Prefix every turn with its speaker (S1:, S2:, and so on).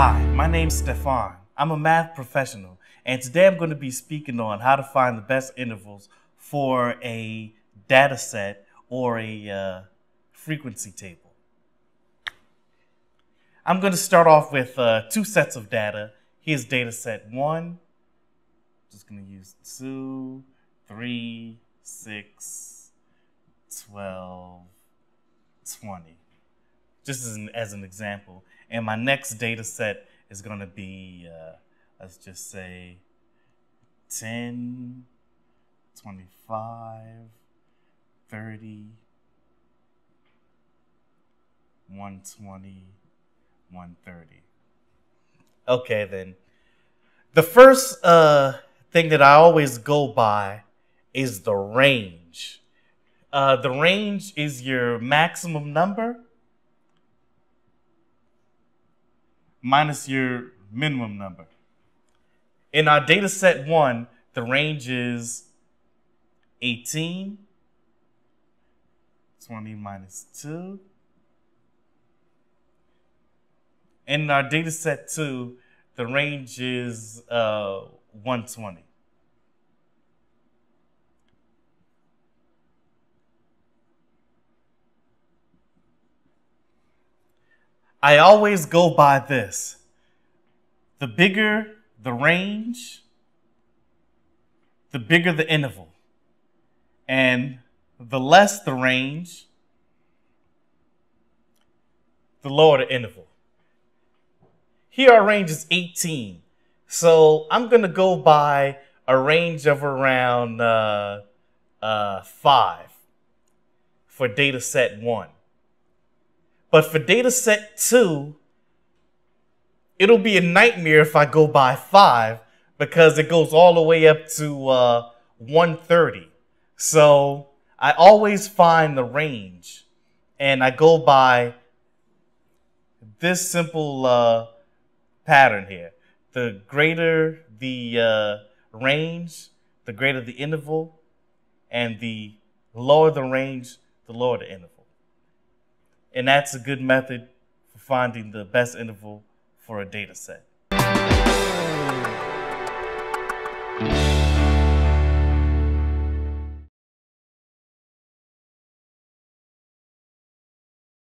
S1: Hi, my name's Stefan. I'm a math professional, and today I'm going to be speaking on how to find the best intervals for a data set or a uh, frequency table. I'm going to start off with uh, two sets of data. Here's data set one. I'm just going to use two, three, six, 12, 20 just as an, as an example. And my next data set is going to be, uh, let's just say, 10, 25, 30, 120, 130. Okay, then. The first uh, thing that I always go by is the range. Uh, the range is your maximum number minus your minimum number. In our data set one, the range is 18, 20 minus 2. In our data set two, the range is uh, 120. I always go by this. The bigger the range, the bigger the interval. And the less the range, the lower the interval. Here our range is 18. So I'm going to go by a range of around uh, uh, 5 for data set 1. But for data set two, it'll be a nightmare if I go by five because it goes all the way up to uh, 130. So I always find the range and I go by this simple uh, pattern here. The greater the uh, range, the greater the interval, and the lower the range, the lower the interval. And that's a good method for finding the best interval for a data set.